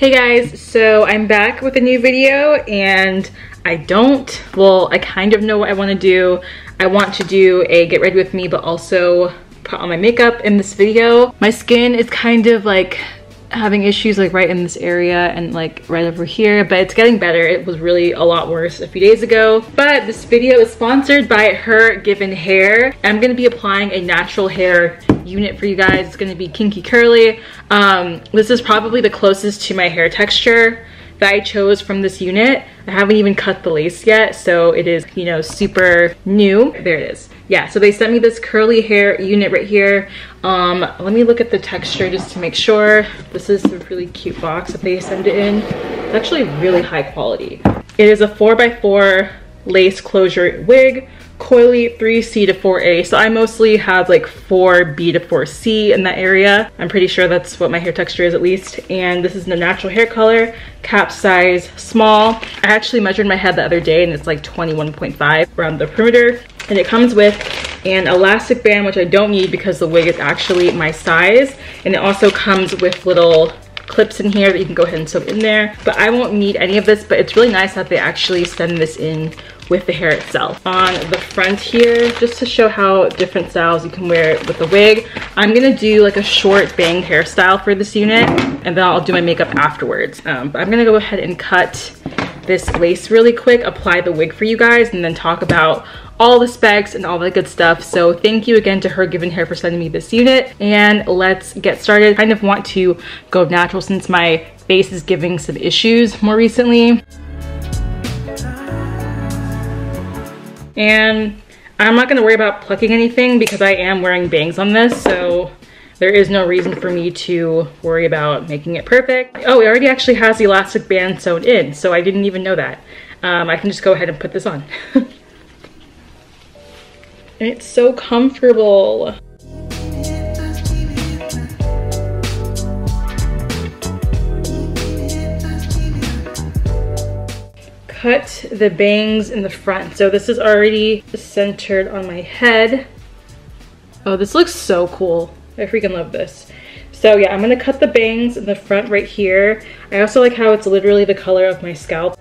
Hey guys, so I'm back with a new video and I don't, well, I kind of know what I want to do. I want to do a get ready with me, but also put on my makeup in this video. My skin is kind of like having issues like right in this area and like right over here, but it's getting better. It was really a lot worse a few days ago. But this video is sponsored by Her Given Hair. I'm gonna be applying a natural hair unit for you guys. It's gonna be kinky curly. Um, this is probably the closest to my hair texture that I chose from this unit. I haven't even cut the lace yet, so it is, you know, super new. There it is. Yeah, so they sent me this curly hair unit right here. Um, let me look at the texture just to make sure. This is a really cute box that they send it in. It's actually really high quality. It is a 4x4 lace closure wig coily 3C to 4A. So I mostly have like 4B to 4C in that area. I'm pretty sure that's what my hair texture is at least. And this is the natural hair color, cap size small. I actually measured my head the other day and it's like 21.5 around the perimeter. And it comes with an elastic band, which I don't need because the wig is actually my size. And it also comes with little clips in here that you can go ahead and sew in there. But I won't need any of this, but it's really nice that they actually send this in with the hair itself. On the front here, just to show how different styles you can wear it with the wig, I'm gonna do like a short bang hairstyle for this unit, and then I'll do my makeup afterwards. Um, but I'm gonna go ahead and cut this lace really quick, apply the wig for you guys, and then talk about all the specs and all the good stuff. So thank you again to Her Given Hair for sending me this unit and let's get started. I kind of want to go natural since my face is giving some issues more recently. And I'm not gonna worry about plucking anything because I am wearing bangs on this, so there is no reason for me to worry about making it perfect. Oh, it already actually has the elastic band sewn in, so I didn't even know that. Um, I can just go ahead and put this on. and it's so comfortable. Cut the bangs in the front. So this is already centered on my head. Oh, this looks so cool. I freaking love this. So yeah, I'm gonna cut the bangs in the front right here. I also like how it's literally the color of my scalp.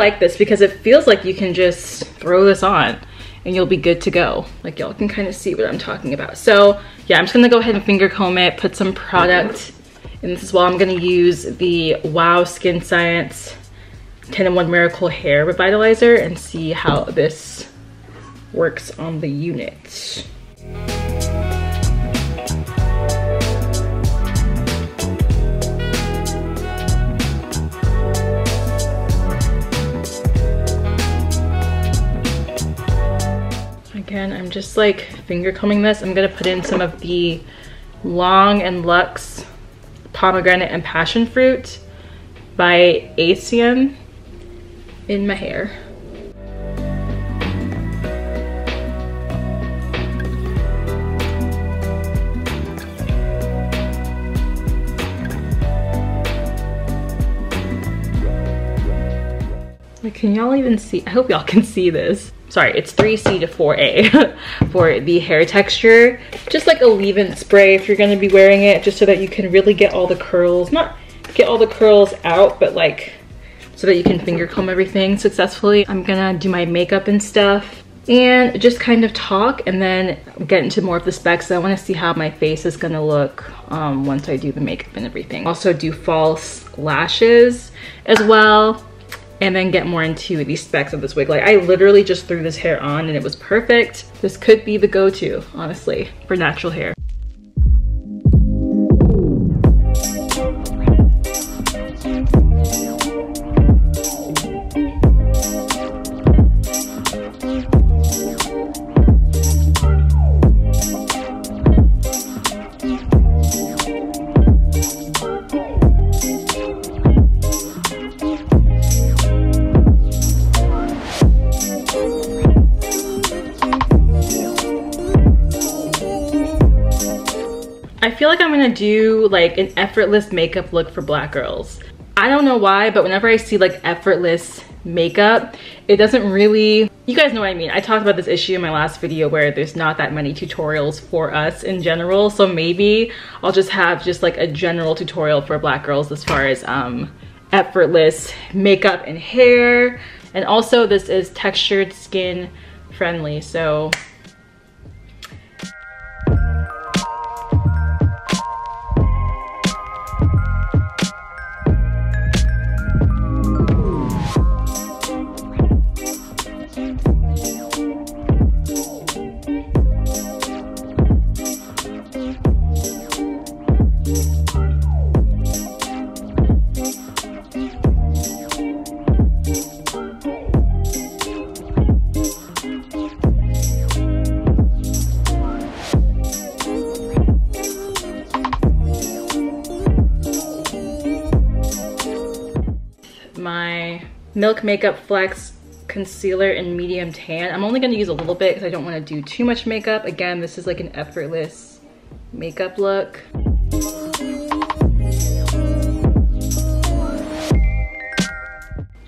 Like this because it feels like you can just throw this on and you'll be good to go. Like y'all can kind of see what I'm talking about. So yeah, I'm just gonna go ahead and finger comb it, put some product. And this is why I'm gonna use the Wow Skin Science 10 in 1 Miracle Hair Revitalizer and see how this works on the unit. Again, I'm just like finger combing this. I'm gonna put in some of the Long and Luxe Pomegranate and Passion Fruit by As I Am in my hair. Can y'all even see? I hope y'all can see this sorry, it's 3C to 4A for the hair texture. Just like a leave-in spray if you're gonna be wearing it, just so that you can really get all the curls, not get all the curls out, but like, so that you can finger comb everything successfully. I'm gonna do my makeup and stuff and just kind of talk and then get into more of the specs. I wanna see how my face is gonna look um, once I do the makeup and everything. Also do false lashes as well and then get more into the specs of this wig. Like I literally just threw this hair on and it was perfect. This could be the go-to, honestly, for natural hair. Do like an effortless makeup look for black girls. I don't know why, but whenever I see like effortless makeup, it doesn't really, you guys know what I mean. I talked about this issue in my last video where there's not that many tutorials for us in general. So maybe I'll just have just like a general tutorial for black girls as far as um, effortless makeup and hair. And also this is textured skin friendly. So Milk Makeup Flex concealer in medium tan. I'm only gonna use a little bit because I don't wanna do too much makeup. Again, this is like an effortless makeup look.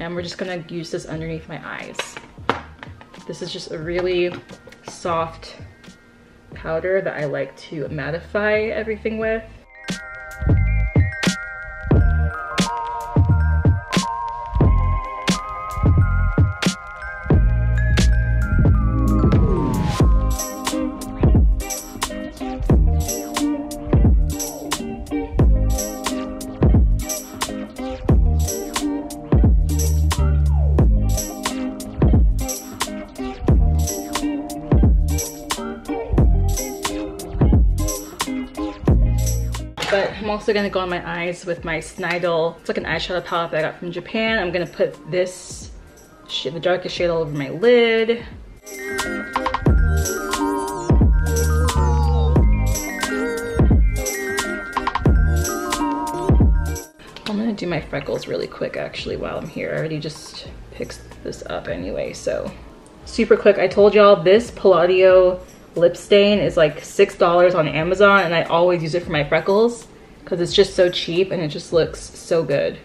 And we're just gonna use this underneath my eyes. This is just a really soft powder that I like to mattify everything with. Also gonna go on my eyes with my Snidel. It's like an eyeshadow palette that I got from Japan. I'm gonna put this, the darkest shade all over my lid. I'm gonna do my freckles really quick actually while I'm here. I already just picked this up anyway, so. Super quick, I told y'all this Palladio lip stain is like $6 on Amazon and I always use it for my freckles because it's just so cheap and it just looks so good.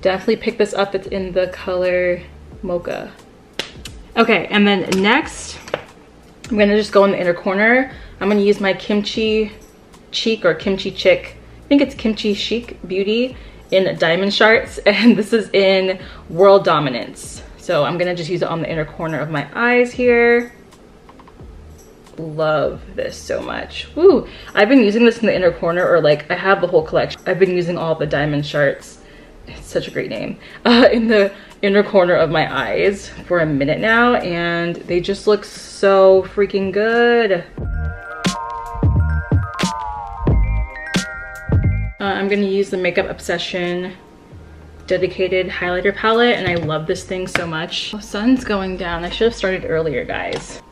Definitely pick this up. It's in the color Mocha. Okay, and then next, I'm gonna just go in the inner corner. I'm gonna use my Kimchi Cheek or Kimchi Chick. I think it's Kimchi Chic Beauty in Diamond Shards and this is in World Dominance. So I'm gonna just use it on the inner corner of my eyes here love this so much. Woo! I've been using this in the inner corner or like I have the whole collection. I've been using all the diamond shards. It's such a great name. Uh, in the inner corner of my eyes for a minute now and they just look so freaking good. Uh, I'm gonna use the Makeup Obsession dedicated highlighter palette and I love this thing so much. The sun's going down. I should have started earlier, guys.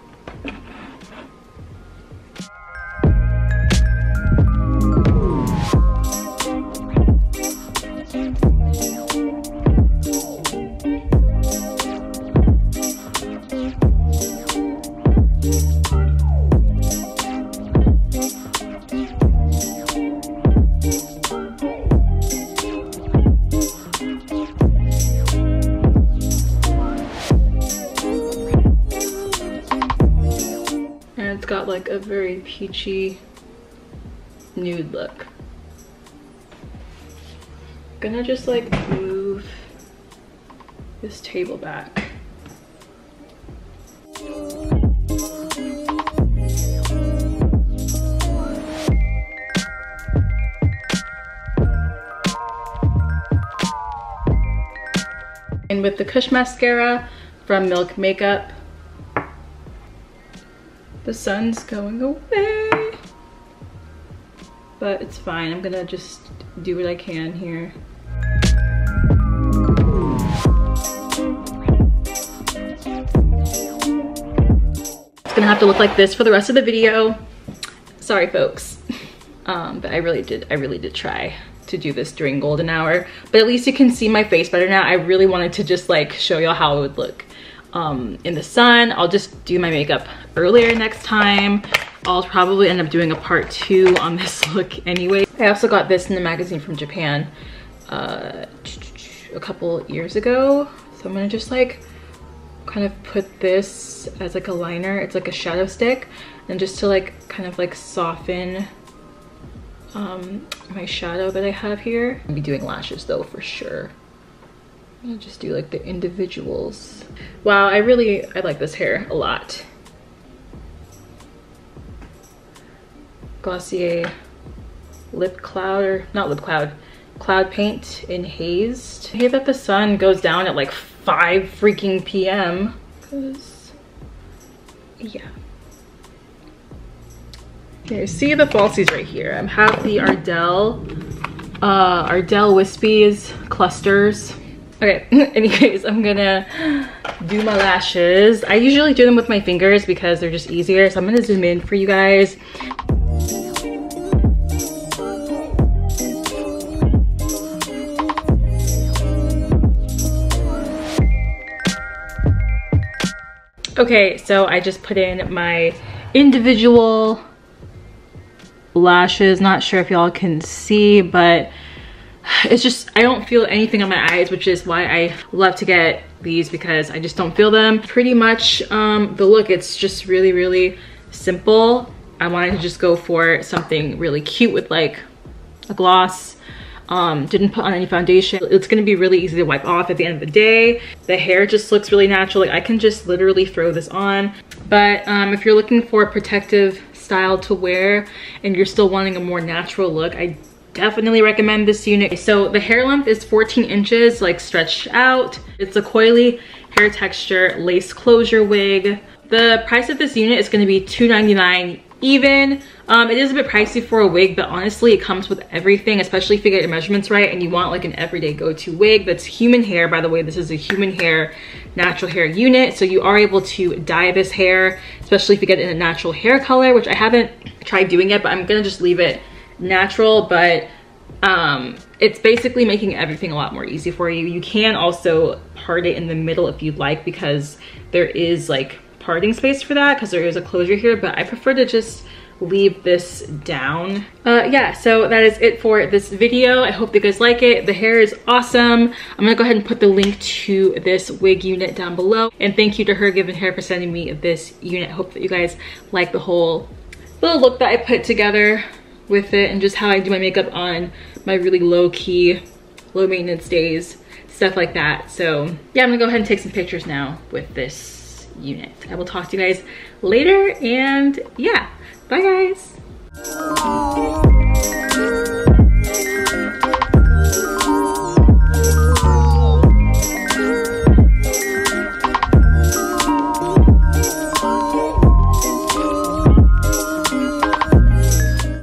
Like a very peachy nude look. Gonna just like move this table back. And with the Kush Mascara from Milk Makeup, the sun's going away. But it's fine. I'm gonna just do what I can here. It's gonna have to look like this for the rest of the video. Sorry, folks. Um, but I really did, I really did try to do this during golden hour. But at least you can see my face better now. I really wanted to just like show y'all how it would look um, in the sun. I'll just do my makeup earlier next time. I'll probably end up doing a part two on this look anyway. I also got this in the magazine from Japan uh, a couple years ago. So I'm gonna just like kind of put this as like a liner. It's like a shadow stick and just to like kind of like soften um, my shadow that I have here. I'll be doing lashes though for sure. I'm gonna just do like the individuals. Wow, I really, I like this hair a lot. Glossier lip cloud, or not lip cloud, cloud paint in hazed. I hate that the sun goes down at like 5 freaking p.m. Cause, yeah. Okay, see the falsies right here. I have the Ardell, uh, Ardell Wispies clusters. Okay, anyways, I'm gonna do my lashes. I usually do them with my fingers because they're just easier. So I'm gonna zoom in for you guys. Okay, so I just put in my individual lashes. Not sure if y'all can see, but it's just, I don't feel anything on my eyes, which is why I love to get these because I just don't feel them. Pretty much um, the look, it's just really, really simple. I wanted to just go for something really cute with like a gloss. Um, didn't put on any foundation. It's gonna be really easy to wipe off at the end of the day. The hair just looks really natural. Like I can just literally throw this on. But um, if you're looking for a protective style to wear and you're still wanting a more natural look, I definitely recommend this unit. So the hair length is 14 inches, like stretched out. It's a coily hair texture lace closure wig. The price of this unit is gonna be $2.99 even. Um, it is a bit pricey for a wig, but honestly, it comes with everything, especially if you get your measurements right and you want like an everyday go-to wig that's human hair. By the way, this is a human hair, natural hair unit. So you are able to dye this hair, especially if you get it in a natural hair color, which I haven't tried doing it, but I'm gonna just leave it natural. But um, it's basically making everything a lot more easy for you. You can also part it in the middle if you'd like because there is like parting space for that because there is a closure here, but I prefer to just leave this down. Uh, yeah, so that is it for this video. I hope you guys like it. The hair is awesome. I'm gonna go ahead and put the link to this wig unit down below. And thank you to Her Given Hair for sending me this unit. Hope that you guys like the whole little look that I put together with it and just how I do my makeup on my really low key, low maintenance days, stuff like that. So yeah, I'm gonna go ahead and take some pictures now with this unit. I will talk to you guys later and yeah, bye guys.